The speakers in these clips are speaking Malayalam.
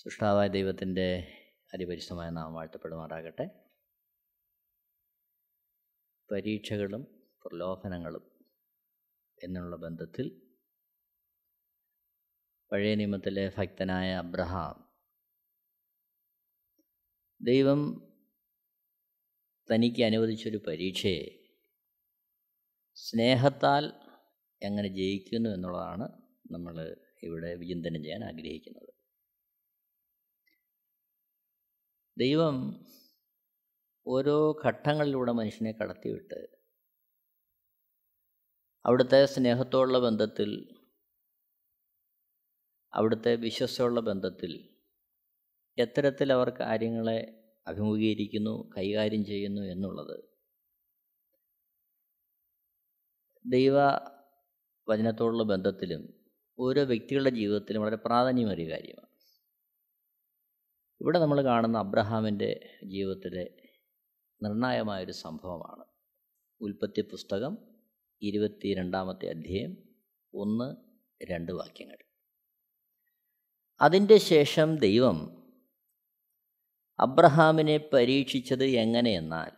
സൃഷ്ടാവായ ദൈവത്തിന്റെ അതിപരിശുദ്ധമായ നാം വാഴ്ത്തപ്പെടുമാറാകട്ടെ. പരീക്ഷകളും പ്രലോഭനങ്ങളും എന്നുള്ള ബന്ധത്തിൽ പഴയ നിയമത്തിലെ ഭക്തനായ അബ്രഹാം ദൈവം തനിക്ക് അനുവദിച്ചൊരു പരീക്ഷയെ സ്നേഹത്താൽ എങ്ങനെ ജയിക്കുന്നു എന്നുള്ളതാണ് നമ്മൾ ഇവിടെ വിചിന്തനം ചെയ്യാൻ ആഗ്രഹിക്കുന്നത്. ദൈവം ഓരോ ഘട്ടങ്ങളിലൂടെ മനുഷ്യനെ കടത്തിവിട്ട് അവിടുത്തെ സ്നേഹത്തോടുള്ള ബന്ധത്തിൽ അവിടുത്തെ വിശ്വസമുള്ള ബന്ധത്തിൽ എത്തരത്തിൽ അവർ കാര്യങ്ങളെ അഭിമുഖീകരിക്കുന്നു കൈകാര്യം ചെയ്യുന്നു എന്നുള്ളത്. ദൈവ വചനത്തോടുള്ള ബന്ധത്തിലും ഓരോ വ്യക്തികളുടെ ജീവിതത്തിലും വളരെ പ്രാധാന്യമേറിയ കാര്യമാണ്. ഇവിടെ നമ്മൾ കാണുന്ന അബ്രഹാമിന്റെ ജീവിതത്തിലെ നിർണായകമായൊരു സംഭവമാണ്. ഉൽപ്പത്തി പുസ്തകം ഇരുപത്തി രണ്ടാമത്തെ അധ്യായം ഒന്ന് രണ്ട് വാക്യങ്ങൾ. അതിന്റെ ശേഷം ദൈവം അബ്രഹാമിനെ പരീക്ഷിച്ചത് എങ്ങനെയെന്നാൽ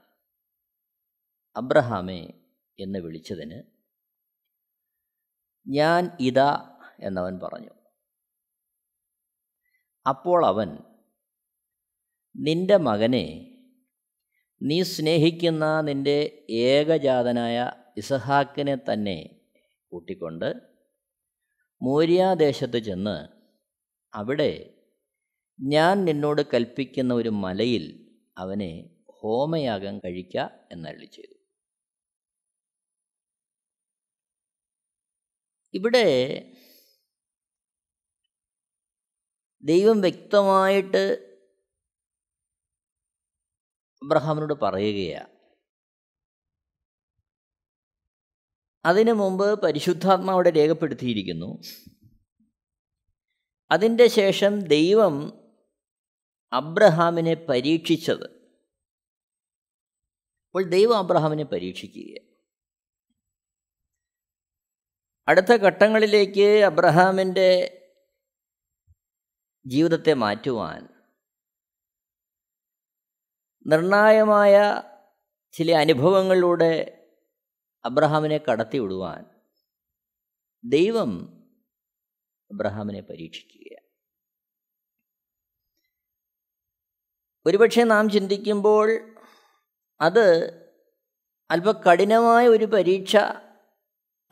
അബ്രഹാമെ എന്ന് വിളിച്ചതിന് ഞാൻ ഇതാ എന്നവൻ പറഞ്ഞു. അപ്പോൾ അവൻ നിന്റെ മകനെ നീ സ്നേഹിക്കുന്ന നിന്റെ ഏകജാതനായ ഇസഹാക്കിനെ തന്നെ കൂട്ടിക്കൊണ്ട് മൂര്യാദേശത്ത് ചെന്ന് അവിടെ ഞാൻ നിന്നോട് കൽപ്പിക്കുന്ന ഒരു മലയിൽ അവനെ ഹോമയാഗം കഴിക്കുക എന്നള്ളി ചെയ്തു. ഇവിടെ ദൈവം വ്യക്തമായിട്ട് അബ്രഹാമിനോട് പറയുകയാണ് അതിനു മുമ്പ് പരിശുദ്ധാത്മാവിടെ രേഖപ്പെടുത്തിയിരിക്കുന്നു. അതിന്റെ ശേഷം ദൈവം അബ്രഹാമിനെ പരീക്ഷിച്ചത്. അപ്പോൾ ദൈവം അബ്രഹാമിനെ പരീക്ഷിക്കുക അടുത്ത ഘട്ടങ്ങളിലേക്ക് അബ്രഹാമിന്റെ ജീവിതത്തെ മാറ്റുവാൻ നിർണായകമായ ചില അനുഭവങ്ങളിലൂടെ അബ്രഹാമിനെ കടത്തിവിടുവാൻ ദൈവം അബ്രഹാമിനെ പരീക്ഷിക്കുക ഒരുപക്ഷെ നാം ചിന്തിക്കുമ്പോൾ അത് അല്പ കഠിനമായ ഒരു പരീക്ഷ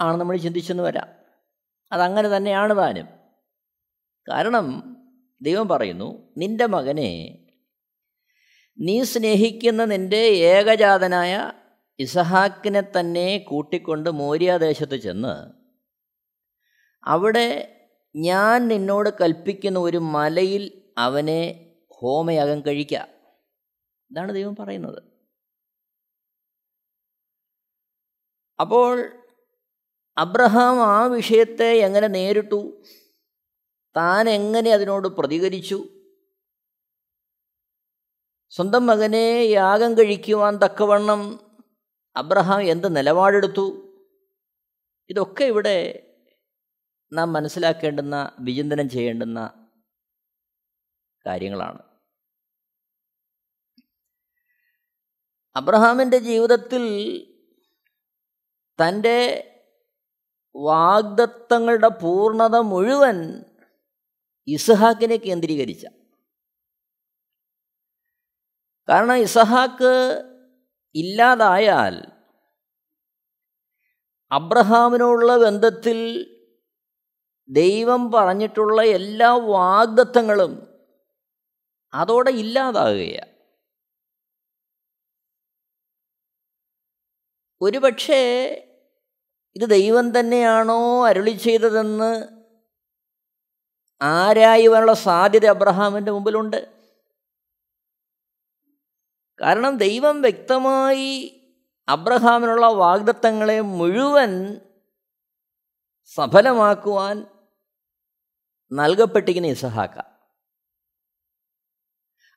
ആണ് നമ്മൾ ചിന്തിച്ചെന്ന് വരാം. അതങ്ങനെ തന്നെയാണ് താനും. കാരണം ദൈവം പറയുന്നു നിന്റെ മകനെ നീ സ്നേഹിക്കുന്ന നിന്റെ ഏകജാതനായ ഇസഹാക്കിനെ തന്നെ കൂട്ടിക്കൊണ്ട് മോര്യാദേശത്ത് ചെന്ന് അവിടെ ഞാൻ നിന്നോട് കൽപ്പിക്കുന്ന ഒരു മലയിൽ അവനെ ഹോമയാഗം കഴിക്കുക ഇതാണ് ദൈവം പറയുന്നത്. അപ്പോൾ അബ്രഹാം ആ വിഷയത്തെ എങ്ങനെ നേരിട്ടു? താൻ എങ്ങനെ അതിനോട് പ്രതികരിച്ചു? സ്വന്തം മകനെ യാഗം കഴിക്കുവാൻ തക്കവണ്ണം അബ്രഹാം എന്ത് നിലപാടെടുത്തു? ഇതൊക്കെ ഇവിടെ നാം മനസ്സിലാക്കേണ്ടുന്ന വിചിന്തനം ചെയ്യേണ്ടുന്ന കാര്യങ്ങളാണ്. അബ്രഹാമിന്റെ ജീവിതത്തിൽ തന്റെ വാഗ്ദത്തങ്ങളുടെ പൂർണത മുഴുവൻ ഇസ്ഹാക്കിനെ കേന്ദ്രീകരിച്ച കാരണം ഇസഹാക്ക് ഇല്ലാതായാൽ അബ്രഹാമിനോടുള്ള ബന്ധത്തിൽ ദൈവം പറഞ്ഞിട്ടുള്ള എല്ലാ വാഗ്ദത്തങ്ങളും അതോടെ ഇല്ലാതാകുകയാണ് ഒരുപക്ഷേ ഇത് ദൈവം തന്നെയാണോ അരുളി ചെയ്തതെന്ന് ആരായുവാനുള്ള സാധ്യത അബ്രഹാമിന്റെ മുമ്പിലുണ്ട്. കാരണം ദൈവം വ്യക്തമായി അബ്രഹാമിനുള്ള വാഗ്ദത്തങ്ങളെ മുഴുവൻ സഫലമാക്കുവാൻ നൽകപ്പെട്ടിരിക്കുന്ന ഇസഹാക്ക.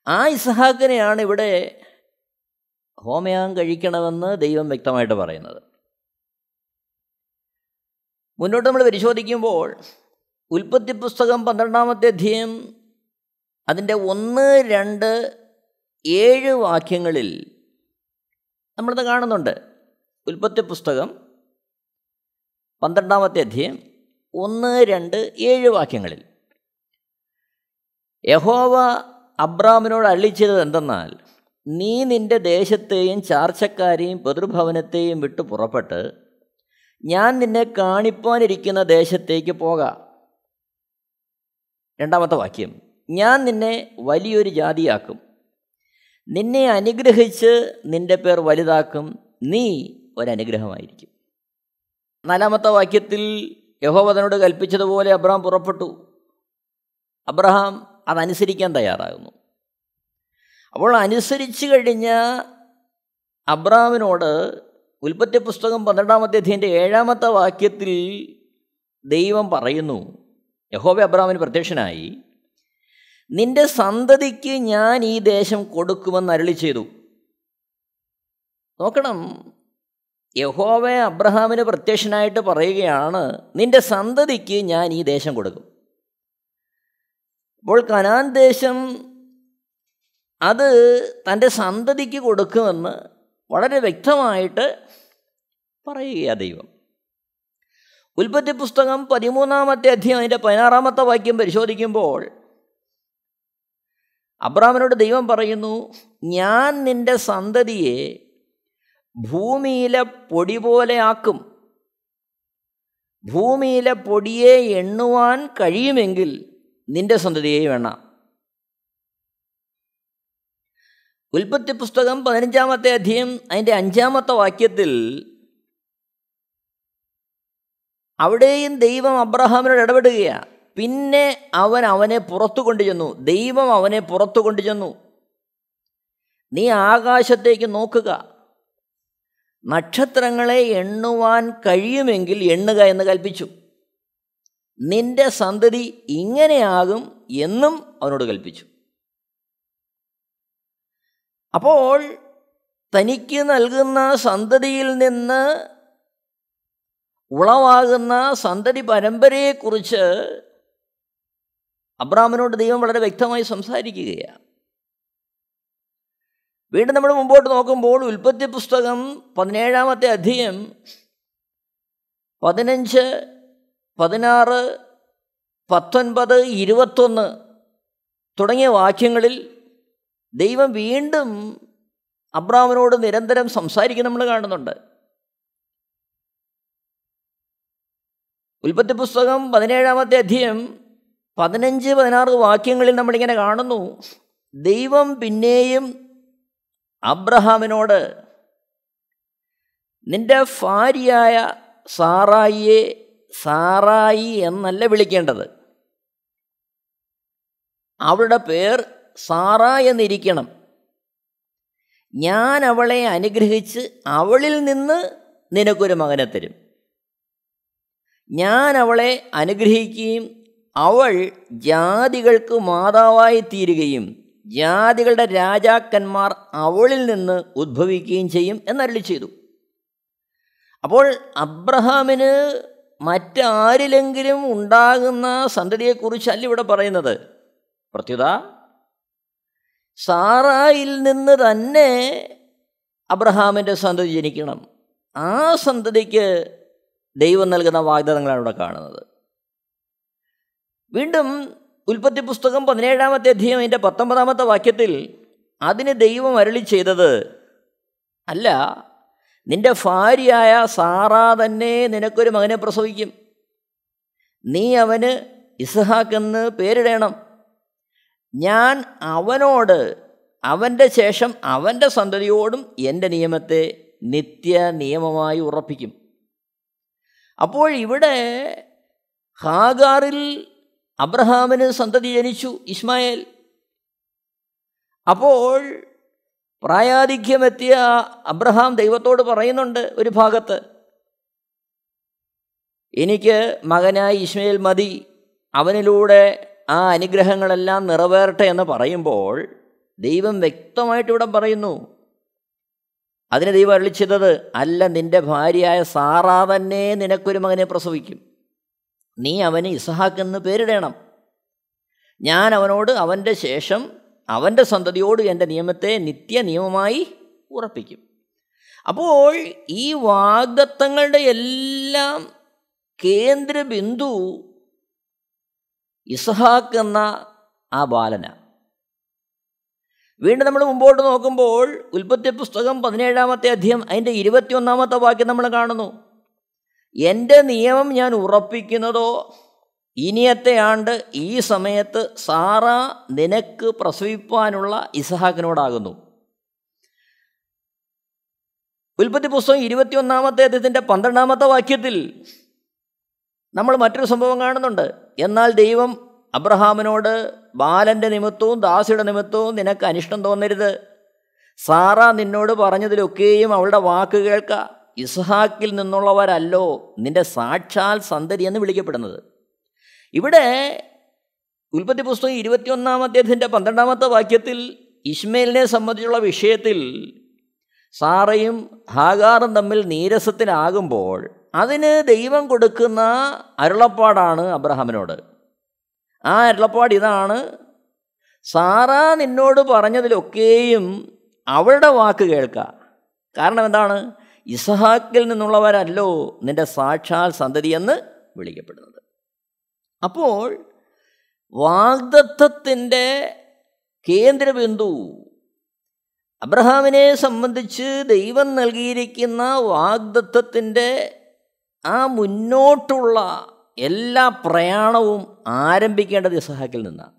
ആ ഇസഹാക്കിനെയാണ് ഇവിടെ ഹോമയാൻ കഴിക്കണമെന്ന് ദൈവം വ്യക്തമായിട്ട് പറയുന്നത്. മുന്നോട്ട് നമ്മൾ പരിശോധിക്കുമ്പോൾ ഉൽപ്പത്തി പുസ്തകം പന്ത്രണ്ടാമത്തെ അധ്യയം അതിന്റെ ഒന്ന് രണ്ട് ഏഴ് വാക്യങ്ങളിൽ നമ്മളിത് കാണുന്നുണ്ട്. ഉൽപ്പത്തി പുസ്തകം പന്ത്രണ്ടാമത്തെ അധ്യയം ഒന്ന് രണ്ട് ഏഴ് വാക്യങ്ങളിൽ. യഹോവ അബ്രാമിനോട് അള്ളിച്ചത് എന്തെന്നാൽ നീ നിന്റെ ദേശത്തെയും ചാർച്ചക്കാരെയും പിതൃഭവനത്തെയും വിട്ടു പുറപ്പെട്ട് ഞാൻ നിന്നെ കാണിപ്പാനിരിക്കുന്ന ദേശത്തേക്ക് പോകാം. രണ്ടാമത്തെ വാക്യം ഞാൻ നിന്നെ വലിയൊരു ജാതിയാക്കും. നിന്നെ അനുഗ്രഹിച്ച് നിന്റെ പേർ വലുതാക്കും. നീ ഒരനുഗ്രഹമായിരിക്കും. നാലാമത്തെ വാക്യത്തിൽ യഹോവതനോട് കൽപ്പിച്ചതുപോലെ അബ്രഹാം പുറപ്പെട്ടു. അബ്രഹാം അതനുസരിക്കാൻ തയ്യാറാകുന്നു. അപ്പോൾ അനുസരിച്ചു കഴിഞ്ഞ അബ്രഹാമിനോട് ഉൽപ്പത്തി പുസ്തകം പന്ത്രണ്ടാമത്തെ അധ്യയന്റെ ഏഴാമത്തെ വാക്യത്തിൽ ദൈവം പറയുന്നു യഹോബ അബ്രഹാമിന് പ്രത്യക്ഷനായി. നിന്റെ സന്തതിക്ക് ഞാൻ ഈ ദേശം കൊടുക്കുമെന്ന് അരളി ചെയ്തു. നോക്കണം. യഹോവ അബ്രഹാമിന് പ്രത്യക്ഷനായിട്ട് പറയുകയാണ് നിന്റെ സന്തതിക്ക് ഞാൻ ഈ ദേശം കൊടുക്കും. അപ്പോൾ കനാൻ ദേശം അത് തന്റെ സന്തതിക്ക് കൊടുക്കുമെന്ന് വളരെ വ്യക്തമായിട്ട് പറയുകയാണ് ദൈവം. ഉൽപ്പത്തി പുസ്തകം പതിമൂന്നാമത്തെ അധ്യായം അതിന്റെ പതിനാറാമത്തെ വാക്യം പരിശോധിക്കുമ്പോൾ അബ്രാമിനോട് ദൈവം പറയുന്നു ഞാൻ നിന്റെ സന്തതിയെ ഭൂമിയിലെ പൊടി പോലെ ആക്കും. ഭൂമിയിലെ പൊടിയെ എണ്ണുവാൻ കഴിയുമെങ്കിൽ നിന്റെ സന്തതിയെ വേണം ഉൽപ്പത്തി പുസ്തകം പതിനഞ്ചാമത്തെ അധ്യയം അതിന്റെ അഞ്ചാമത്തെ വാക്യത്തിൽ അവിടെയും ദൈവം അബ്രഹാമിനോട് ഇടപെടുകയാണ്. പിന്നെ അവൻ അവനെ പുറത്തു കൊണ്ടുചെന്നു. ദൈവം അവനെ പുറത്തു കൊണ്ടുചെന്നു. നീ ആകാശത്തേക്ക് നോക്കുക. നക്ഷത്രങ്ങളെ എണ്ണുവാൻ കഴിയുമെങ്കിൽ എണ്ണുക എന്ന് കൽപ്പിച്ചു. നിന്റെ സന്തതി ഇങ്ങനെയാകും എന്നും അവനോട് കൽപ്പിച്ചു. അപ്പോൾ തനിക്ക് നൽകുന്ന സന്തതിയിൽ നിന്ന് ഉളവാകുന്ന സന്തതി പരമ്പരയെക്കുറിച്ച് അബ്രാമിനോട് ദൈവം വളരെ വ്യക്തമായി സംസാരിക്കുകയാണ്. വീണ്ടും നമ്മൾ മുമ്പോട്ട് നോക്കുമ്പോൾ ഉൽപ്പത്തി പുസ്തകം പതിനേഴാമത്തെ അധ്യയം പതിനഞ്ച് പതിനാറ് പത്തൊൻപത് ഇരുപത്തൊന്ന് തുടങ്ങിയ വാക്യങ്ങളിൽ ദൈവം വീണ്ടും അബ്രാമിനോട് നിരന്തരം സംസാരിക്കുന്ന നമ്മൾ കാണുന്നുണ്ട്. ഉൽപ്പത്തി പുസ്തകം പതിനേഴാമത്തെ അധ്യയം പതിനഞ്ച് പതിനാറ് വാക്യങ്ങളിൽ നമ്മളിങ്ങനെ കാണുന്നു. ദൈവം പിന്നെയും അബ്രഹാമിനോട് നിന്റെ ഭാര്യയായ സാറായിയെ സാറായി എന്നല്ല വിളിക്കേണ്ടത്. അവളുടെ പേർ സാറ എന്നിരിക്കണം. ഞാൻ അവളെ അനുഗ്രഹിച്ച് അവളിൽ നിന്ന് നിനക്കൊരു മകനെ തരും. ഞാൻ അവളെ അനുഗ്രഹിക്കുകയും അവൾ ജാതികൾക്ക് മാതാവായി തീരുകയും ജാതികളുടെ രാജാക്കന്മാർ അവളിൽ നിന്ന് ഉദ്ഭവിക്കുകയും ചെയ്യും എന്നരളി ചെയ്തു. അപ്പോൾ അബ്രഹാമിന് മറ്റാരിലെങ്കിലും ഉണ്ടാകുന്ന സന്തതിയെക്കുറിച്ചല്ല ഇവിടെ പറയുന്നത്. പ്രത്യുത സാറായിൽ നിന്ന് തന്നെ അബ്രഹാമിന്റെ സന്തതി ജനിക്കണം. ആ സന്തതിക്ക് ദൈവം നൽകുന്ന വാഗ്ദാനങ്ങളാണ് ഇവിടെ കാണുന്നത്. വീണ്ടും ഉൽപ്പത്തി പുസ്തകം പതിനേഴാമത്തെ അധ്യയം അതിന്റെ പത്തൊമ്പതാമത്തെ വാക്യത്തിൽ അതിന് ദൈവം അരളി ചെയ്തത് അല്ല നിന്റെ ഭാര്യയായ സാറാ തന്നെ നിനക്കൊരു മകനെ പ്രസവിക്കും. നീ അവന് ഇസ്ഹാക്കെന്ന് പേരിടേണം. ഞാൻ അവനോട് അവന്റെ ശേഷം അവന്റെ സന്തതിയോടും എന്റെ നിയമത്തെ നിത്യ നിയമമായി ഉറപ്പിക്കും. അപ്പോൾ ഇവിടെ ഹാഗാറിൽ അബ്രഹാമിന് സന്തതി ജനിച്ചു ഇസ്മായേൽ. അപ്പോൾ പ്രായാധിക്യമെത്തിയ അബ്രഹാം ദൈവത്തോട് പറയുന്നുണ്ട് ഒരു ഭാഗത്ത്. എനിക്ക് മകനായി ഇസ്മയിൽ മതി അവനിലൂടെ ആ അനുഗ്രഹങ്ങളെല്ലാം നിറവേറട്ടെ എന്ന് പറയുമ്പോൾ ദൈവം വ്യക്തമായിട്ട് ഇവിടെ പറയുന്നു അതിന് ദൈവം അരളിച്ചത് അല്ല നിന്റെ ഭാര്യയായ സാറാ തന്നെ നിനക്കൊരു മകനെ പ്രസവിക്കും. നീ അവന് ഇസഹാക്ക് എന്ന് പേരിടേണം. ഞാൻ അവനോട് അവന്റെ ശേഷം അവന്റെ സന്തതിയോട് എന്റെ നിയമത്തെ നിത്യ നിയമമായി ഉറപ്പിക്കും. അപ്പോൾ ഈ വാഗ്ദത്തങ്ങളുടെ എല്ലാം കേന്ദ്ര ബിന്ദു ഇസഹാക്ക് എന്ന ആ ബാലന. വീണ്ടും നമ്മൾ മുമ്പോട്ട് നോക്കുമ്പോൾ ഉൽപ്പത്തി പുസ്തകം പതിനേഴാമത്തെ അധ്യയം അതിന്റെ ഇരുപത്തിയൊന്നാമത്തെ വാക്യം നമ്മൾ കാണുന്നു. എന്റെ നിയമം ഞാൻ ഉറപ്പിക്കുന്നതോ? ഇനിയത്തെ ആണ്ട് ഈ സമയത്ത് സാറ നിനക്ക് പ്രസവിപ്പാനുള്ള ഇസഹാക്കിനോടാകുന്നു. ഉൽപ്പത്തി പുസ്തകം ഇരുപത്തിയൊന്നാമത്തെ അദ്ദേഹത്തിന്റെ പന്ത്രണ്ടാമത്തെ വാക്യത്തിൽ നമ്മൾ മറ്റൊരു സംഭവം കാണുന്നുണ്ട്. എന്നാൽ ദൈവം അബ്രഹാമിനോട് ബാലന്റെ നിമിത്തവും ദാസിയുടെ നിമിത്തവും നിനക്ക് അനിഷ്ടം തോന്നരുത്. സാറ നിന്നോട് പറഞ്ഞതിലൊക്കെയും അവളുടെ വാക്ക് കേൾക്ക. ഇസ്ഹാക്കിൽ നിന്നുള്ളവരല്ലോ നിന്റെ സാക്ഷാൽ സന്തതി എന്ന് വിളിക്കപ്പെടുന്നത്. ഇവിടെ ഉൽപ്പത്തി പുസ്തകം ഇരുപത്തിയൊന്നാം അധ്യായത്തിന്റെ പന്ത്രണ്ടാമത്തെ വാക്യത്തിൽ ഇസ്മേലിനെ സംബന്ധിച്ചുള്ള വിഷയത്തിൽ സാറയും ഹാഗാറും തമ്മിൽ നീരസത്തിലാകുമ്പോൾ അതിന് ദൈവം കൊടുക്കുന്ന അരുളപ്പാടാണ് അബ്രഹാമിനോട്. ആ അരുളപ്പാട് ഇതാണ്. സാറ നിന്നോട് പറഞ്ഞതിലൊക്കെയും അവളുടെ വാക്ക് കേൾക്കുക കാരണം എന്താണ്? ഇസഹാക്കിൽ നിന്നുള്ളവരല്ലോ നിന്റെ സാക്ഷാൽ സന്തതി എന്ന് വിളിക്കപ്പെടുന്നത്. അപ്പോൾ വാഗ്ദത്വത്തിന്റെ കേന്ദ്രബിന്ദു അബ്രഹാമിനെ സംബന്ധിച്ച് ദൈവം നൽകിയിരിക്കുന്ന വാഗ്ദത്വത്തിന്റെ ആ മുന്നോട്ടുള്ള എല്ലാ പ്രയാണവും ആരംഭിക്കേണ്ടത് ഇസഹാക്കിൽ നിന്നാണ്.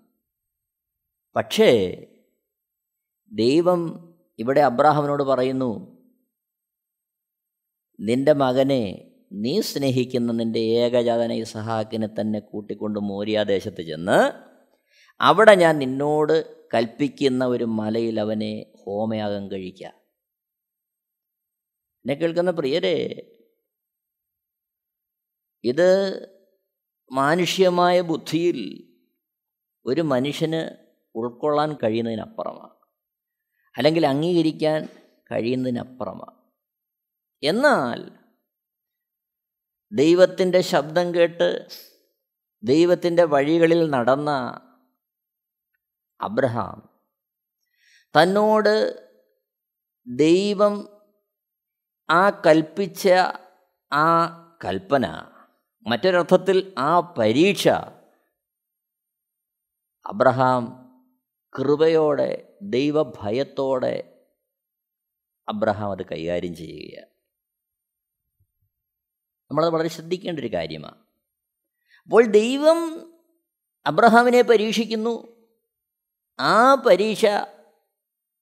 പക്ഷേ ദൈവം ഇവിടെ അബ്രാഹാമിനോട് പറയുന്നു നിന്റെ മകനെ നീ സ്നേഹിക്കുന്ന നിന്റെ ഏകജാതന ഇസഹാക്കിനെ തന്നെ കൂട്ടിക്കൊണ്ട് മോര്യാദേശത്ത് ചെന്ന് അവിടെ ഞാൻ നിന്നോട് കൽപ്പിക്കുന്ന ഒരു മലയിൽ അവനെ ഹോമയാഗം കഴിക്കുക എന്നെ കേൾക്കുന്ന പ്രിയരെ ഇത് മാനുഷ്യമായ ബുദ്ധിയിൽ ഒരു മനുഷ്യന് ഉൾക്കൊള്ളാൻ കഴിയുന്നതിനപ്പുറമാണ്. അല്ലെങ്കിൽ അംഗീകരിക്കാൻ കഴിയുന്നതിനപ്പുറമാണ്. എന്നാൽ ദൈവത്തിന്റെ ശബ്ദം കേട്ട് ദൈവത്തിന്റെ വഴികളിൽ നടന്ന അബ്രഹാം തന്നോട് ദൈവം ആ കൽപ്പിച്ച ആ കൽപ്പന മറ്റൊരർത്ഥത്തിൽ ആ പരീക്ഷ അബ്രഹാം കൃപയോടെ ദൈവഭയത്തോടെ അബ്രഹാം അത് കൈകാര്യം ചെയ്യുക നമ്മളത് വളരെ ശ്രദ്ധിക്കേണ്ട ഒരു കാര്യമാണ്. അപ്പോൾ ദൈവം അബ്രഹാമിനെ പരീക്ഷിക്കുന്നു. ആ പരീക്ഷ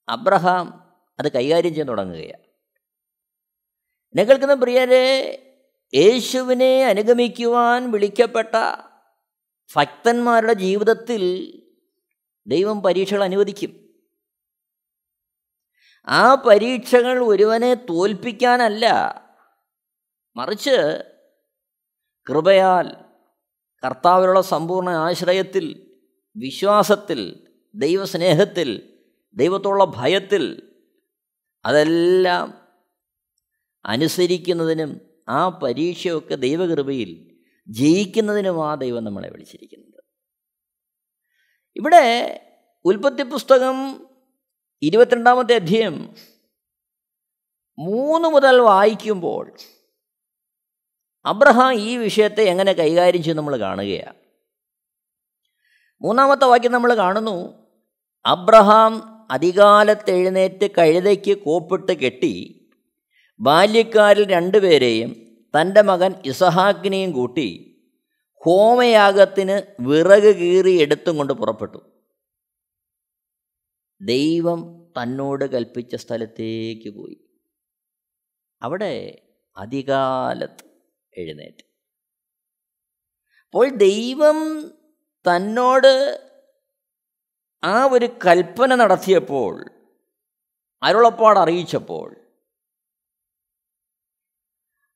അബ്രഹാം അത് കൈകാര്യം ചെയ്യാൻ തുടങ്ങുകയാണ്. എന്നെ കേൾക്കുന്ന പ്രിയരെ യേശുവിനെ അനുഗമിക്കുവാൻ വിളിക്കപ്പെട്ട ഭക്തന്മാരുടെ ജീവിതത്തിൽ ദൈവം പരീക്ഷകൾ അനുവദിക്കും. ആ പരീക്ഷകൾ ഒരുവനെ തോൽപ്പിക്കാനല്ല മറിച്ച് കൃപയാൽ കർത്താവിലുള്ള സമ്പൂർണ ആശ്രയത്തിൽ വിശ്വാസത്തിൽ ദൈവസ്നേഹത്തിൽ ദൈവത്തോടുള്ള ഭയത്തിൽ അതെല്ലാം അനുസരിക്കുന്നതിനും ആ പരീക്ഷയൊക്കെ ദൈവകൃപയിൽ ജയിക്കുന്നതിനും ആ ദൈവം നമ്മളെ വിളിച്ചിരിക്കുന്നത്. ഇവിടെ ഉൽപ്പത്തി പുസ്തകം ഇരുപത്തിരണ്ടാമത്തെ അധ്യയം മൂന്ന് മുതൽ വായിക്കുമ്പോൾ അബ്രഹാം ഈ വിഷയത്തെ എങ്ങനെ കൈകാര്യം ചെയ്ത് നമ്മൾ കാണുകയാണ്. മൂന്നാമത്തെ വാക്യം നമ്മൾ കാണുന്നു അബ്രഹാം അധികാലത്തെഴുന്നേറ്റ് കഴുതയ്ക്ക് കോപ്പിട്ട് കെട്ടി ബാല്യക്കാരിൽ രണ്ടുപേരെയും തന്റെ മകൻ ഇസഹാക്കിനെയും കൂട്ടി ഹോമയാഗത്തിന് വിറക് കീറി എടുത്തും കൊണ്ട് പുറപ്പെട്ടു. ദൈവം തന്നോട് കൽപ്പിച്ച സ്ഥലത്തേക്ക് പോയി. അവിടെ അധികാലത്ത് എഴുന്നേറ്റ്. അപ്പോൾ ദൈവം തന്നോട് ആ ഒരു കൽപ്പന നടത്തിയപ്പോൾ അരുളപ്പാട് അറിയിച്ചപ്പോൾ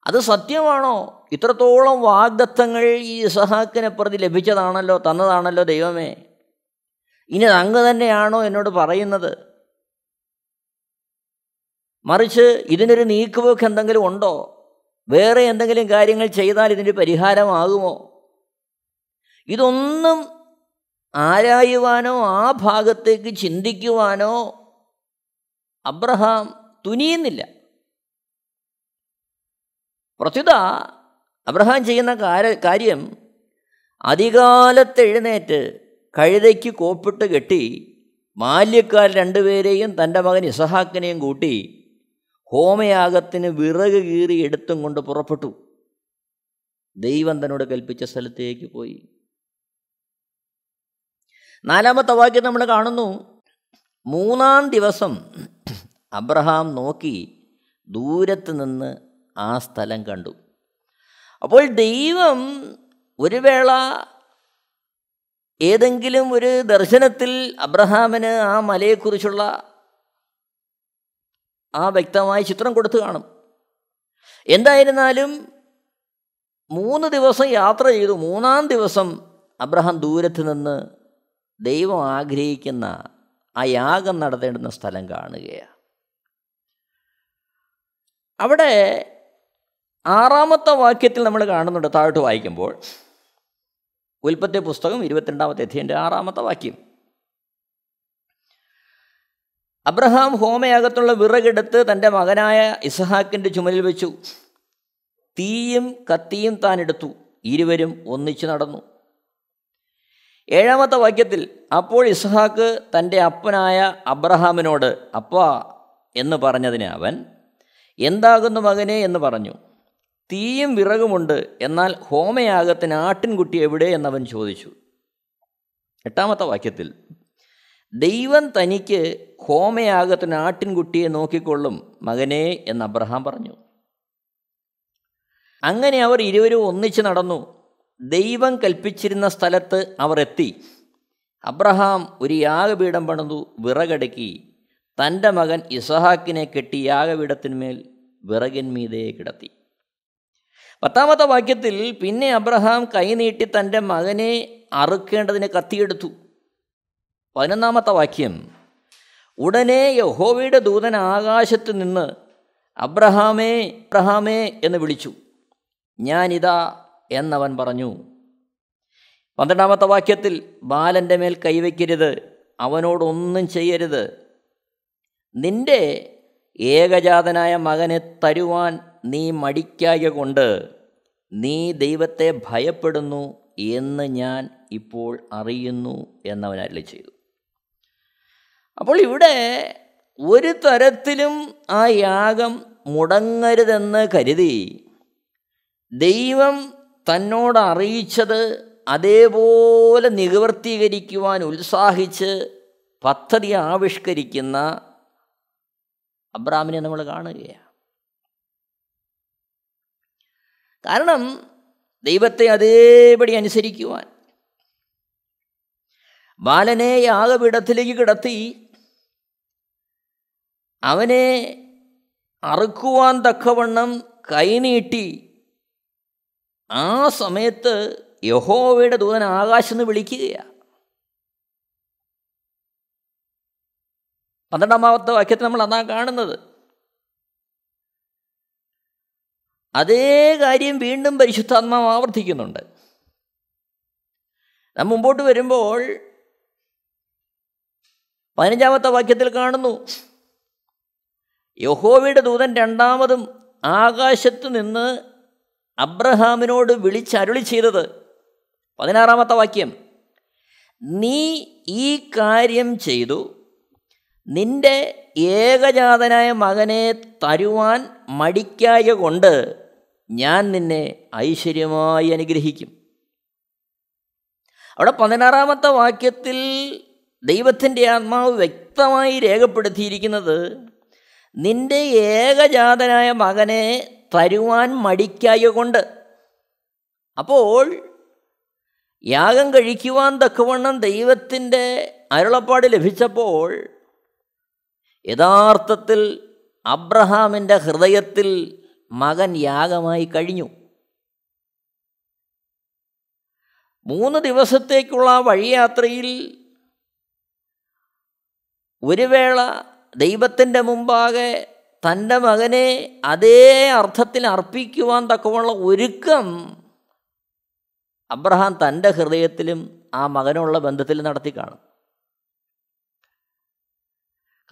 അത് സത്യമാണോ? ഇത്രത്തോളം വാഗ്ദത്തങ്ങൾ ഈ ഇസഹാക്കിനെ പ്രതി ലഭിച്ചതാണല്ലോ തന്നതാണല്ലോ ദൈവമേ. ഇനി അങ്ങ് തന്നെയാണോ എന്നോട് പറയുന്നത്? മറിച്ച് ഇതിനൊരു നീക്കുപോക്ക് എന്തെങ്കിലും ഉണ്ടോ? വേറെ എന്തെങ്കിലും കാര്യങ്ങൾ ചെയ്താൽ ഇതിന്റെ പരിഹാരമാകുമോ? ഇതൊന്നും ആരായുവാനോ ആ ഭാഗത്തേക്ക് ചിന്തിക്കുവാനോ അബ്രഹാം തുനിയുന്നില്ല. പ്രത്യുത അബ്രഹാം ചെയ്യുന്ന കാര്യം അധികാലത്തെഴുന്നേറ്റ് കഴുതയ്ക്ക് കോപ്പിട്ട് കെട്ടി ബാല്യക്കാർ രണ്ടുപേരെയും തന്റെ മകൻ ഇസഹാക്കിനെയും കൂട്ടി ഹോമയാഗത്തിന് വിറക് കീറി എടുത്തും കൊണ്ട് പുറപ്പെട്ടു. ദൈവം തന്നോട് കൽപ്പിച്ച സ്ഥലത്തേക്ക് പോയി. നാലാമത്തെ വാക്യം നമ്മൾ കാണുന്നു. മൂന്നാം ദിവസം അബ്രഹാം നോക്കി ദൂരത്ത് നിന്ന് ആ സ്ഥലം കണ്ടു. അപ്പോൾ ദൈവം ഒരു വേള ഏതെങ്കിലും ഒരു ദർശനത്തിൽ അബ്രഹാമിന് ആ മലയെക്കുറിച്ചുള്ള ആ വ്യക്തമായ ചിത്രം കൊടുത്തു കാണും. എന്തായിരുന്നാലും മൂന്ന് ദിവസം യാത്ര ചെയ്തു. മൂന്നാം ദിവസം അബ്രഹാം ദൂരത്ത് നിന്ന് ദൈവം ആഗ്രഹിക്കുന്ന ആ യാഗം നടത്തേണ്ടുന്ന സ്ഥലം കാണുകയാണ്. അവിടെ ആറാമത്തെ വാക്യത്തിൽ നമ്മൾ കാണുന്നുണ്ട്. താഴോട്ട് വായിക്കുമ്പോൾ ഉൽപ്പത്തി പുസ്തകം ഇരുപത്തിരണ്ടാമത്തെ അധ്യയന്റെ ആറാമത്തെ വാക്യം. അബ്രഹാം ഹോമയാകത്തുള്ള വിറകെടുത്ത് തന്റെ മകനായ ഇസഹാക്കിന്റെ ചുമലിൽ വെച്ചു. തീയും കത്തിയും താൻ എടുത്തു. ഇരുവരും ഒന്നിച്ചു നടന്നു. ഏഴാമത്തെ വാക്യത്തിൽ അപ്പോൾ ഇസ്ഹാക്ക് തന്റെ അപ്പനായ അബ്രഹാമിനോട് അപ്പ എന്ന് പറഞ്ഞതിന് അവൻ എന്താകുന്നു മകനെ? എന്ന് പറഞ്ഞു. തീയും വിറകുമുണ്ട് എന്നാൽ ഹോമയാഗത്തിന് ആട്ടിൻകുട്ടി എവിടെ? എന്നവൻ ചോദിച്ചു. എട്ടാമത്തെ വാക്യത്തിൽ ദൈവം തനിക്ക് ഹോമയാഗത്തിന് ആട്ടിൻകുട്ടിയെ നോക്കിക്കൊള്ളും മകനെ എന്ന് അബ്രഹാം പറഞ്ഞു. അങ്ങനെ അവർ ഇരുവരും ഒന്നിച്ച് നടന്നു. ദൈവം കൽപ്പിച്ചിരുന്ന സ്ഥലത്ത് അവർ എത്തി. അബ്രഹാം ഒരു യാഗപീഠം പണിതു വിറകടുക്കി. തന്റെ മകൻ ഇസഹാക്കിനെ കെട്ടി യാഗപീഠത്തിന്മേൽ വിറകിന്മീതെ കിടത്തി. പത്താമത്തെ വാക്യത്തിൽ പിന്നെ അബ്രഹാം കൈനീട്ടി തന്റെ മകനെ അറുക്കേണ്ടതിന് കത്തിയെടുത്തു. പതിനൊന്നാമത്തെ വാക്യം. ഉടനെ യഹോവയുടെ ദൂതൻ ആകാശത്ത് നിന്ന് അബ്രഹാമേ അബ്രഹാമേ എന്ന് വിളിച്ചു. ഞാനിതാ എന്നവൻ പറഞ്ഞു. പന്ത്രണ്ടാമത്തെ വാക്യത്തിൽ ബാലന്റെ മേൽ കൈവയ്ക്കരുത് അവനോടൊന്നും ചെയ്യരുത്. നിന്റെ ഏകജാതനായ മകനെ തരുവാൻ നീ മടിക്കായ കൊണ്ട് നീ ദൈവത്തെ ഭയപ്പെടുന്നു എന്ന് ഞാൻ ഇപ്പോൾ അറിയുന്നു എന്നവൻ ചെയ്തു. അപ്പോൾ ഇവിടെ ഒരു തരത്തിലും ആ യാഗം മുടങ്ങരുതെന്ന് കരുതി. ദൈവം തന്നോട് അറിയിച്ചത് അതേപോലെ നിവർത്തീകരിക്കുവാൻ ഉത്സാഹിച്ച് പദ്ധതി ആവിഷ്കരിക്കുന്ന അബ്രാമിനെ നമ്മൾ കാണുകയാണ്. കാരണം ദൈവത്തെ അതേപടി അനുസരിക്കുവാൻ. ബാലനെ യാഗപീഠത്തിലേക്ക് കിടത്തി അവനെ അറുക്കുവാൻ തക്കവണ്ണം കൈനീട്ടി ആ സമയത്ത് യഹോവയുടെ ദൂതൻ ആകാശം നിന്ന് വിളിക്കുകയാണ് പന്ത്രണ്ടാമത്തെ വാക്യത്തിൽ നമ്മൾ അതാ കാണുന്നത്. അതേ കാര്യം വീണ്ടും പരിശുദ്ധാത്മാവ് ആവർത്തിക്കുന്നുണ്ട്. നാം മുമ്പോട്ട് വരുമ്പോൾ പതിനഞ്ചാമത്തെ വാക്യത്തിൽ കാണുന്നു. യഹോവയുടെ ദൂതൻ രണ്ടാമതും ആകാശത്ത് നിന്ന് അബ്രഹാമിനോട് വിളിച്ചരുളി ചെയ്തത്. പതിനാറാമത്തെ വാക്യം. നീ ഈ കാര്യം ചെയ്തു. നിന്റെ ഏകജാതനായ മകനെ തരുവാൻ മടിക്കായ കൊണ്ട് ഞാൻ നിന്നെ ഐശ്വര്യമായി അനുഗ്രഹിക്കും. അവിടെ പതിനാറാമത്തെ വാക്യത്തിൽ ദൈവത്തിന്റെ ആത്മാവ് വ്യക്തമായി രേഖപ്പെടുത്തിയിരിക്കുന്നത് നിന്റെ ഏകജാതനായ മകനെ തരുവാൻ മടിക്കായ കൊണ്ട് അപ്പോൾ യാഗം കഴിക്കുവാൻ തക്കവണ്ണം ദൈവത്തിന്റെ അരുളപ്പാട് ലഭിച്ചപ്പോൾ യഥാർത്ഥത്തിൽ അബ്രഹാമിന്റെ ഹൃദയത്തിൽ മകൻ യാഗമായി കഴിഞ്ഞു. മൂന്ന് ദിവസത്തേക്കുള്ള വഴിയാത്രയിൽ ഒരു വേള ദൈവത്തിന്റെ മുമ്പാകെ തന്റെ മകനെ അതേ അർത്ഥത്തിൽ അർപ്പിക്കുവാൻ തക്കമുള്ള ഒരുക്കം അബ്രഹാം തന്റെ ഹൃദയത്തിലും ആ മകനുള്ള ബന്ധത്തിൽ നടത്തി കാണും.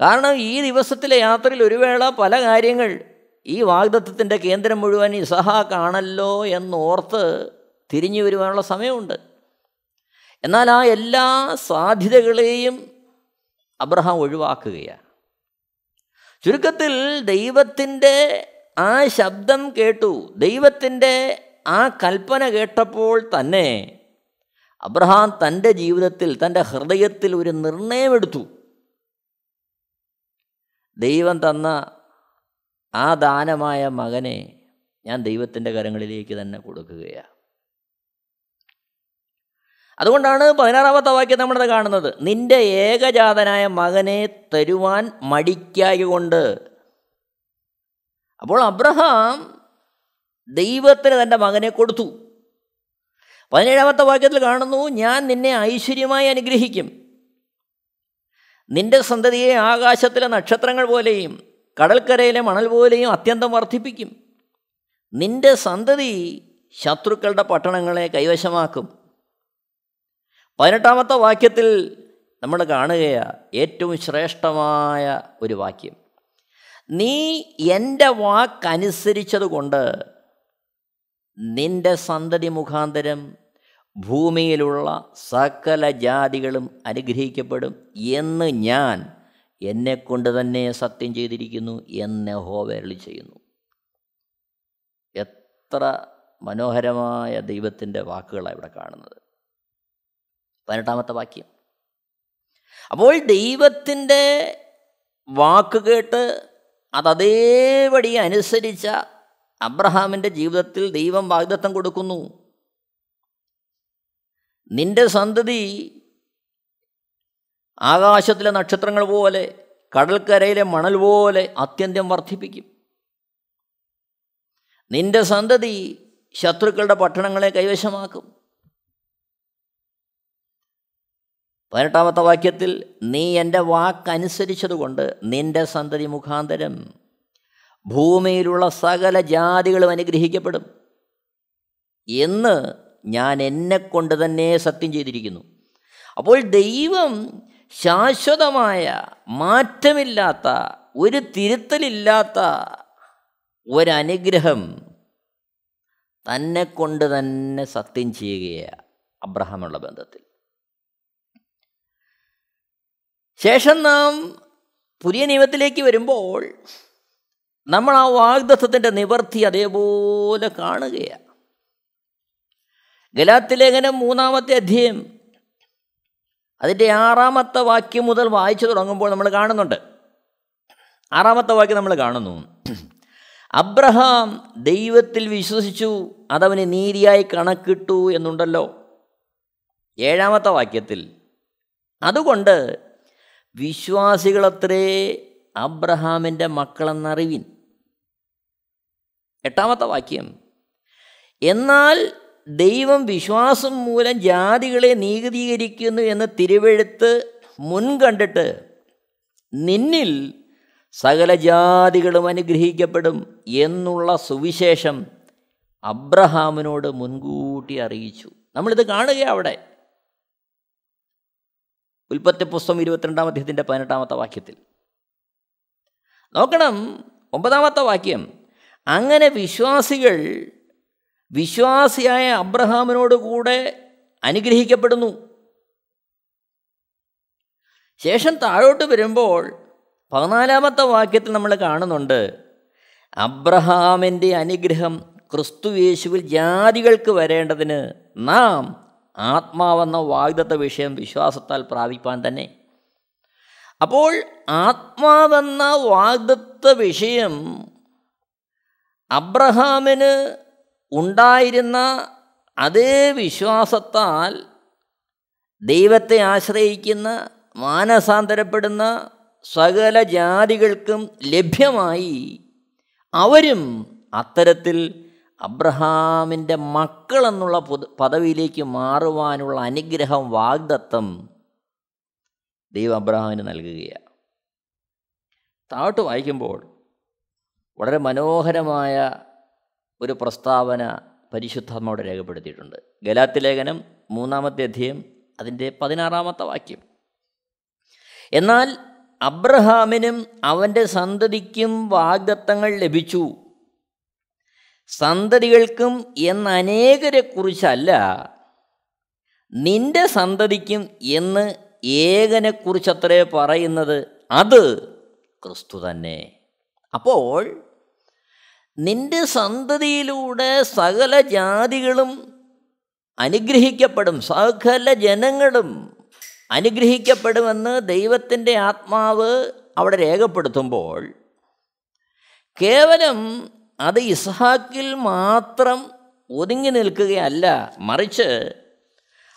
കാരണം ഈ ദിവസത്തിലെ യാത്രയിൽ ഒരു വേള പല കാര്യങ്ങൾ ഈ വാഗ്ദത്വത്തിന്റെ കേന്ദ്രം മുഴുവൻ ഇസഹാക്കാണല്ലോ എന്നോർത്ത് തിരിഞ്ഞു വരുവാനുള്ള സമയമുണ്ട്. എന്നാൽ ആ എല്ലാ സാധ്യതകളെയും അബ്രഹാം ഒഴിവാക്കുകയാണ്. ചുരുക്കത്തിൽ ദൈവത്തിന്റെ ആ ശബ്ദം കേട്ടു. ദൈവത്തിന്റെ ആ കൽപ്പന കേട്ടപ്പോൾ തന്നെ അബ്രഹാം തന്റെ ജീവിതത്തിൽ തന്റെ ഹൃദയത്തിൽ ഒരു നിർണയമെടുത്തു. ദൈവം തന്ന ആ ദാനമായ മകനെ ഞാൻ ദൈവത്തിന്റെ കരങ്ങളിലേക്ക് തന്നെ കൊടുക്കുകയാണ്. അതുകൊണ്ടാണ് പതിനാറാമത്തെ വാക്യം നമ്മളത് കാണുന്നത്. നിന്റെ ഏകജാതനായ മകനെ തരുവാൻ മടിക്കായ കൊണ്ട് അപ്പോൾ അബ്രഹാം ദൈവത്തിന് തന്റെ മകനെ കൊടുത്തു. പതിനേഴാമത്തെ വാക്യത്തിൽ കാണുന്നു ഞാൻ നിന്നെ ഐശ്വര്യമായി അനുഗ്രഹിക്കും. നിന്റെ സന്തതിയെ ആകാശത്തിലെ നക്ഷത്രങ്ങൾ പോലെയും കടൽക്കരയിലെ മണൽ പോലെയും അത്യന്തം വർദ്ധിപ്പിക്കും. നിന്റെ സന്തതി ശത്രുക്കളുടെ പട്ടണങ്ങളെ കൈവശമാക്കും. പതിനെട്ടാമത്തെ വാക്യത്തിൽ നമ്മൾ കാണുകയാണ് ഏറ്റവും ശ്രേഷ്ഠമായ ഒരു വാക്യം. നീ എന്റെ വാക്കനുസരിച്ചതുകൊണ്ട് നിന്റെ സന്തതി മുഖാന്തരം ഭൂമിയിലുള്ള സകല ജാതികളും അനുഗ്രഹിക്കപ്പെടും എന്ന് ഞാൻ എന്നെക്കൊണ്ട് തന്നെ സത്യം ചെയ്തിരിക്കുന്നു എന്ന് ഹോവേരളി ചെയ്യുന്നു. എത്ര മനോഹരമായ ദൈവത്തിന്റെ വാക്കുകളാണ് ഇവിടെ കാണുന്നത്. പതിനെട്ടാമത്തെ വാക്യം. അപ്പോൾ ദൈവത്തിന്റെ വാക്ക് കേട്ട് അതേപടി അനുസരിച്ച അബ്രഹാമിന്റെ ജീവിതത്തിൽ ദൈവം വാഗ്ദത്തം കൊടുക്കുന്നു. നിന്റെ സന്തതി ആകാശത്തിലെ നക്ഷത്രങ്ങൾ പോലെ കടൽക്കരയിലെ മണൽ പോലെ അത്യന്തം വർദ്ധിപ്പിക്കും. നിന്റെ സന്തതി ശത്രുക്കളുടെ പട്ടണങ്ങളെ കൈവശമാക്കും. പതിനെട്ടാമത്തെ വാക്യത്തിൽ നീ എന്റെ വാക്കനുസരിച്ചതുകൊണ്ട് നിന്റെ സന്തതി മുഖാന്തരം ഭൂമിയിലുള്ള സകല ജാതികളും അനുഗ്രഹിക്കപ്പെടും. എന്ന് ഞാൻ എന്നെക്കൊണ്ട് തന്നെ സത്യം ചെയ്തിരിക്കുന്നു. അപ്പോൾ ദൈവം ശാശ്വതമായ മാറ്റമില്ലാത്ത ഒരു തിരുത്തലില്ലാത്ത ഒരനുഗ്രഹം തന്നെ കൊണ്ട് തന്നെ സത്യം ചെയ്യുകയാണ് അബ്രഹാമുള്ള ബന്ധത്തിൽ. ശേഷം നാം പുതിയ നിയമത്തിലേക്ക് വരുമ്പോൾ നമ്മൾ ആ വാഗ്ദത്വത്തിന്റെ നിവർത്തി അതേപോലെ കാണുകയാണ്. ഗലാത്തിലേഖനം മൂന്നാമത്തെ അധ്യയം അതിന്റെ ആറാമത്തെ വാക്യം മുതൽ വായിച്ചു തുടങ്ങുമ്പോൾ നമ്മൾ കാണുന്നുണ്ട്. ആറാമത്തെ വാക്യം നമ്മൾ കാണുന്നു. അബ്രഹാം ദൈവത്തിൽ വിശ്വസിച്ചു അതവന് നീതിയായി കണക്കിട്ടു എന്നുണ്ടല്ലോ. ഏഴാമത്തെ വാക്യത്തിൽ അതുകൊണ്ട് വിശ്വാസികളത്രേ അബ്രഹാമിന്റെ മക്കളെന്നറിവിൻ. എട്ടാമത്തെ വാക്യം. എന്നാൽ ദൈവം വിശ്വാസം മൂലം ജാതികളെ നീതീകരിക്കുന്നു എന്ന് തിരുവെഴുത്ത് മുൻകണ്ടിട്ട് നിന്നിൽ സകല ജാതികളും അനുഗ്രഹിക്കപ്പെടും എന്നുള്ള സുവിശേഷം അബ്രഹാമിനോട് മുൻകൂട്ടി അറിയിച്ചു. നമ്മളിത് കാണുക അവിടെ. ഉൽപ്പത്തി പുസ്തകം ഇരുപത്തിരണ്ടാം അദ്ദേഹത്തിന്റെ പതിനെട്ടാമത്തെ വാക്യത്തിൽ. നോക്കണം ഒമ്പതാമത്തെ വാക്യം. അങ്ങനെ വിശ്വാസികൾ വിശ്വാസിയായ അബ്രഹാമിനോട് കൂടെ അനുഗ്രഹിക്കപ്പെടുന്നു. ശേഷം താഴോട്ട് വരുമ്പോൾ പതിനാലാമത്തെ വാക്യത്തിൽ നമ്മൾ കാണുന്നുണ്ട് അബ്രഹാമിന്റെ അനുഗ്രഹം ക്രിസ്തു യേശുവിൽ ജാതികൾക്ക് വരേണ്ടതിന് നാം ആത്മാവെന്ന വാഗ്ദത്ത വിഷയം വിശ്വാസത്താൽ പ്രാപിപ്പാൻ തന്നെ. അപ്പോൾ ആത്മാവെന്ന വാഗ്ദത്ത വിഷയം അബ്രഹാമിന് ഉണ്ടായിരുന്ന അതേ വിശ്വാസത്താൽ ദൈവത്തെ ആശ്രയിക്കുന്ന മാനസാന്തരപ്പെടുന്ന സകല ജാതികൾക്കും ലഭ്യമായി അവരും അത്തരത്തിൽ അബ്രഹാമിന്റെ മക്കൾ മക്കളെന്നുള്ള പദവിയിലേക്ക് മാറുവാനുള്ള അനുഗ്രഹം വാഗ്ദത്തം ദൈവം അബ്രഹാമിന് നൽകുകയാണ്. താഴോട്ട് വായിക്കുമ്പോൾ വളരെ മനോഹരമായ ഒരു പ്രസ്താവന പരിശുദ്ധാത്മാവിടെ രേഖപ്പെടുത്തിയിട്ടുണ്ട്. ഗലാത്തി ലേഖനം മൂന്നാമത്തെ അധ്യയം അതിന്റെ പതിനാറാമത്തെ വാക്യം. എന്നാൽ അബ്രഹാമിനും അവന്റെ സന്തതിക്കും വാഗ്ദത്തങ്ങൾ ലഭിച്ചു. സന്തതികൾക്കും എന്ന അനേകരെ കുറിച്ചല്ല നിന്റെ സന്തതിക്കും എന്ന് ഏകനെക്കുറിച്ചത്രേ പറയുന്നത് അത് ക്രിസ്തു തന്നെ. അപ്പോൾ നിന്റെ സന്തതിയിലൂടെ സകല ജാതികളും അനുഗ്രഹിക്കപ്പെടും സകല ജനങ്ങളും അനുഗ്രഹിക്കപ്പെടുമെന്ന് ദൈവത്തിന്റെ ആത്മാവ് അവിടെ രേഖപ്പെടുത്തുമ്പോൾ കേവലം അത് ഇസ്ഹാക്കിൽ മാത്രം ഒതുങ്ങി നിൽക്കുകയല്ല. മറിച്ച്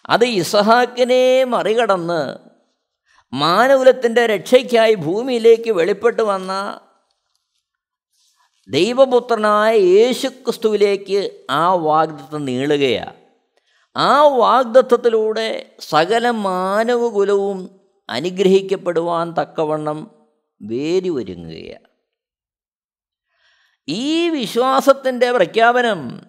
അത് ഇസഹാക്കിനെ മറികടന്ന് മാനകുലത്തിന്റെ രക്ഷയ്ക്കായി ഭൂമിയിലേക്ക് വെളിപ്പെട്ട് വന്ന ദൈവപുത്രനായ യേശുക്രിസ്തുവിലേക്ക് ആ വാഗ്ദത്വം നീളുകയാണ് ആ വാഗ്ദത്വത്തിലൂടെ സകല മാനവകുലവും അനുഗ്രഹിക്കപ്പെടുവാൻ തക്കവണ്ണം വേരി ഒരുങ്ങുകയാണ് ഈ വിശ്വാസത്തിന്റെ പ്രഖ്യാപനം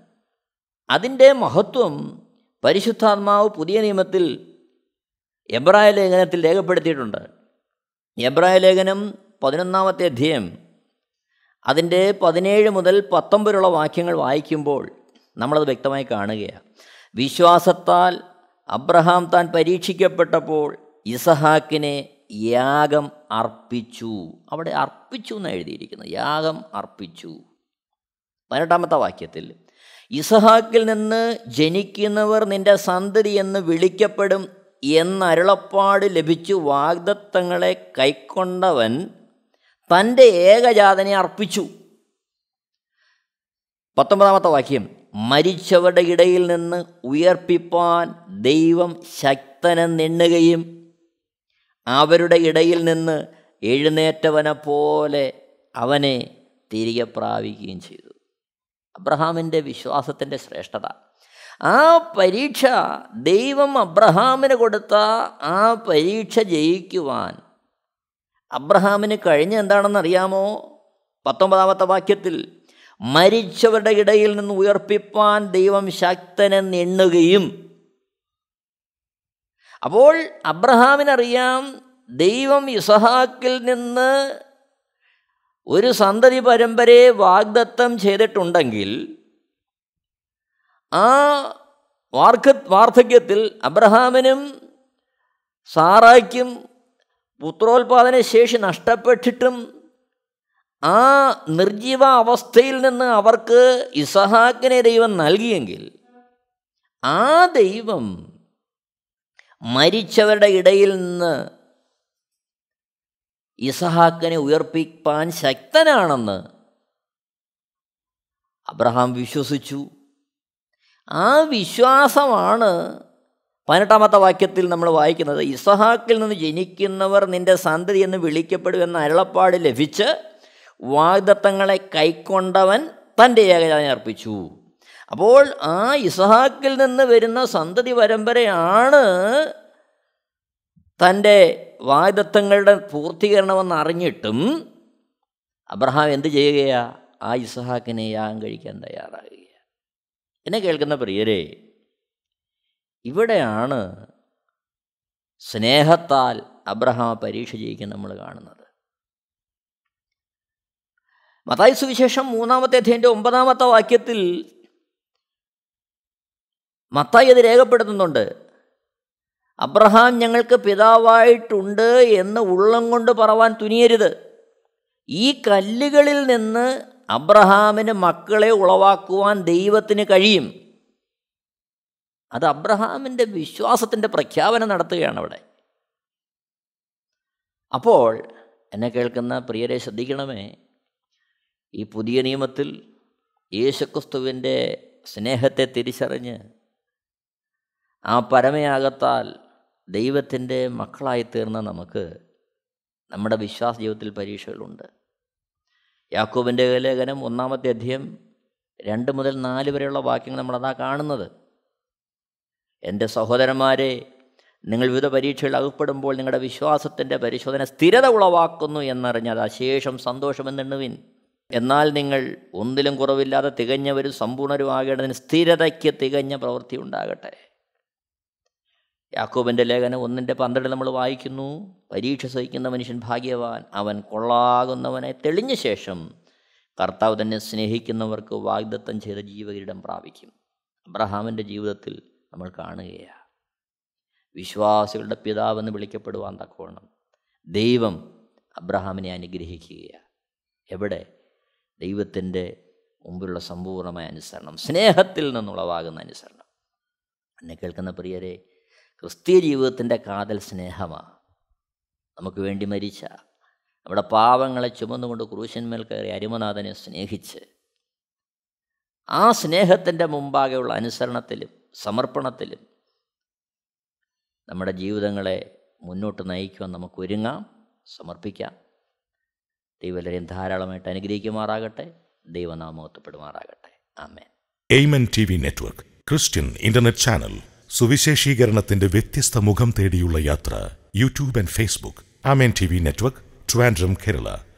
അതിന്റെ മഹത്വം പരിശുദ്ധാത്മാവ് പുതിയ നിയമത്തിൽ എബ്രായ ലേഖനത്തിൽ രേഖപ്പെടുത്തിയിട്ടുണ്ട്. എബ്രായ ലേഖനം പതിനൊന്നാമത്തെ അധ്യയം അതിന്റെ പതിനേഴ് മുതൽ പത്തൊമ്പതിലുള്ള വാക്യങ്ങൾ വായിക്കുമ്പോൾ നമ്മളത് വ്യക്തമായി കാണുകയാണ്. വിശ്വാസത്താൽ അബ്രഹാം താൻ പരീക്ഷിക്കപ്പെട്ടപ്പോൾ ഇസഹാക്കിനെ യാഗം അർപ്പിച്ചു. അവിടെ അർപ്പിച്ചു എന്ന് എഴുതിയിരിക്കുന്നത്. യാഗം അർപ്പിച്ചു. പതിനെട്ടാമത്തെ വാക്യത്തിൽ ഇസഹാക്കിൽ നിന്ന് ജനിക്കുന്നവർ നിന്റെ സന്തതി എന്ന് വിളിക്കപ്പെടും എന്നരുളപ്പാട് ലഭിച്ചു വാഗ്ദത്തങ്ങളെ കൈക്കൊണ്ടവൻ തന്റെ ഏകജാതനെ അർപ്പിച്ചു. പത്തൊമ്പതാമത്തെ വാക്യം മരിച്ചവരുടെ ഇടയിൽ നിന്ന് ഉയർപ്പിപ്പാൻ ദൈവം ശക്തനെന്നെണ്ണുകയും അവരുടെ ഇടയിൽ നിന്ന് എഴുന്നേറ്റവനെ പോലെ അവനെ തിരികെ പ്രാപിക്കുകയും ചെയ്തു. അബ്രഹാമിന്റെ വിശ്വാസത്തിന്റെ ശ്രേഷ്ഠത. ആ പരീക്ഷ ദൈവം അബ്രഹാമിന് കൊടുത്ത ആ പരീക്ഷ ജയിക്കുവാൻ അബ്രഹാമിന് കഴിഞ്ഞ എന്താണെന്നറിയാമോ? പത്തൊമ്പതാമത്തെ വാക്യത്തിൽ മരിച്ചവരുടെ ഇടയിൽ നിന്ന് ഉയർപ്പിപ്പാൻ ദൈവം ശക്തനെ നിണ്ണുകയും അപ്പോൾ അബ്രഹാമിനറിയാം ദൈവം ഇസഹാക്കിൽ നിന്ന് ഒരു സന്തതി പരമ്പരയെ വാഗ്ദത്തം ചെയ്തിട്ടുണ്ടെങ്കിൽ ആ വാർക്ക വാർദ്ധക്യത്തിൽ അബ്രഹാമിനും സാറായ്ക്കും പുത്രോത്പാദന ശേഷി നഷ്ടപ്പെട്ടിട്ടും ആ നിർജീവ അവസ്ഥയിൽ നിന്ന് അവർക്ക് ഇസഹാക്കിനെ ദൈവം നൽകിയെങ്കിൽ ആ ദൈവം മരിച്ചവരുടെ ഇടയിൽ നിന്ന് ഇസഹാക്കിനെ ഉയർപ്പിക്കാൻ ശക്തനാണെന്ന് അബ്രഹാം വിശ്വസിച്ചു. ആ വിശ്വാസമാണ് പതിനെട്ടാമത്തെ വാക്യത്തിൽ നമ്മൾ വായിക്കുന്നത് ഇസഹാക്കിൽ നിന്ന് ജനിക്കുന്നവർ നിന്റെ സന്തതി എന്ന് വിളിക്കപ്പെടുമെന്ന അരുളപ്പാട് ലഭിച്ച് വാഗ്ദത്തങ്ങളെ കൈക്കൊണ്ടവൻ തന്റെ ഏകജാതനെ അർപ്പിച്ചു. അപ്പോൾ ആ ഇസഹാക്കിൽ നിന്ന് വരുന്ന സന്തതി പരമ്പരയാണ് തന്റെ വാഗ്ദത്തങ്ങളുടെ പൂർത്തീകരണമെന്ന് അറിഞ്ഞിട്ടും അബ്രഹാം എന്ത് ചെയ്യുകയാ? ആ ഇസഹാക്കിനെ യാഗം കഴിക്കാൻ തയ്യാറാകുക എന്നെ കേൾക്കുന്ന പ്രിയരെ ഇവിടെയാണ് സ്നേഹത്താൽ അബ്രഹാം പരീക്ഷ ജയിക്കാൻ നമ്മൾ കാണുന്നത്. മതായി സുവിശേഷം മൂന്നാമത്തെ അധ്യയന്റെ ഒമ്പതാമത്തെ വാക്യത്തിൽ മത്തായി അത് രേഖപ്പെടുത്തുന്നുണ്ട്. അബ്രഹാം ഞങ്ങൾക്ക് പിതാവായിട്ടുണ്ട് എന്ന് ഉള്ളം കൊണ്ട് പറവാൻ തുനിയരുത്. ഈ കല്ലുകളിൽ നിന്ന് അബ്രഹാമിന് മക്കളെ ഉളവാക്കുവാൻ ദൈവത്തിന് കഴിയും. അത് അബ്രഹാമിന്റെ വിശ്വാസത്തിന്റെ പ്രഖ്യാപനം നടത്തുകയാണ് അവിടെ. അപ്പോൾ എന്നെ കേൾക്കുന്ന പ്രിയരെ ശ്രദ്ധിക്കണമേ ഈ പുതിയ നിയമത്തിൽ യേശുക്രിസ്തുവിന്റെ സ്നേഹത്തെ തിരിച്ചറിഞ്ഞ് ആ പരമയാകത്താൽ ദൈവത്തിന്റെ മക്കളായി തീർന്ന നമുക്ക് നമ്മുടെ വിശ്വാസ ജീവിതത്തിൽ പരീക്ഷകളുണ്ട്. യാക്കോബിന്റെ ലേഖനം ഒന്നാമത്തെ അധ്യയം രണ്ട് മുതൽ നാല് വരെയുള്ള വാക്യങ്ങൾ നമ്മളതാ കാണുന്നത്. എന്റെ സഹോദരന്മാരെ നിങ്ങൾ വിവിധ പരീക്ഷകളിൽ അകപ്പെടുമ്പോൾ നിങ്ങളുടെ വിശ്വാസത്തിന്റെ പരിശോധന സ്ഥിരത ഉളവാക്കുന്നു എന്നറിഞ്ഞാൽ അശേഷം സന്തോഷമെന്നെണ്ണുവിൻ എന്നാൽ നിങ്ങൾ ഒന്നിലും കുറവില്ലാതെ തികഞ്ഞവരും സമ്പൂർണരും ആകേണ്ടതിന് സ്ഥിരതയ്ക്ക് തികഞ്ഞ പ്രവൃത്തി ഉണ്ടാകട്ടെ. യാക്കോബിന്റെ ലേഖനം ഒന്നിന്റെ പന്ത്രണ്ട് നമ്മൾ വായിക്കുന്നു. പരീക്ഷ സഹിക്കുന്ന മനുഷ്യൻ ഭാഗ്യവാൻ. അവൻ കൊള്ളാകുന്നവനെ തെളിഞ്ഞ ശേഷം കർത്താവ് തന്നെ സ്നേഹിക്കുന്നവർക്ക് വാഗ്ദത്തം ചെയ്ത ജീവകിരീടം പ്രാപിക്കും. അബ്രഹാമിന്റെ ജീവിതത്തിൽ നമ്മൾ കാണുകയാണ്. വിശ്വാസികളുടെ പിതാവെന്ന് വിളിക്കപ്പെടുവാൻ തക്കവണ്ണം ദൈവം അബ്രഹാമിനെ അനുഗ്രഹിക്കുകയാണ്. എവിടെ? ദൈവത്തിന്റെ മുമ്പിലുള്ള സമ്പൂർണമായ അനുസരണം സ്നേഹത്തിൽ നിന്നുളവാകുന്ന അനുസരണം. എന്നെ കേൾക്കുന്ന പ്രിയരെ ക്രിസ്തീയ ജീവിതത്തിന്റെ കാതൽ സ്നേഹമാണ് നമുക്ക് വേണ്ടി മരിച്ച നമ്മുടെ പാവങ്ങളെ ചുമന്നുകൊണ്ട് ക്രൂശന്മേൽ കയറി അരിമനാഥനെ സ്നേഹിച്ച് ആ സ്നേഹത്തിന്റെ മുമ്പാകെയുള്ള അനുസരണത്തിലും സമർപ്പണത്തിലും നമ്മുടെ ജീവിതങ്ങളെ മുന്നോട്ട് നയിക്കുവാൻ നമുക്കൊരുങ്ങാം സമർപ്പിക്കാം. ദൈവലരെയും ധാരാളമായിട്ട് അനുഗ്രഹിക്കുമാറാകട്ടെ ദൈവനാമോത്തപ്പെടുമാറാകട്ടെ ആമേൻ. Amen T V network Christian internet channel സുവിശേഷീകരണത്തിന്റെ വ്യത്യസ്ത മുഖം തേടിയുള്ള യാത്ര YouTube and Facebook. Amen T V network Trivandrum Kerala.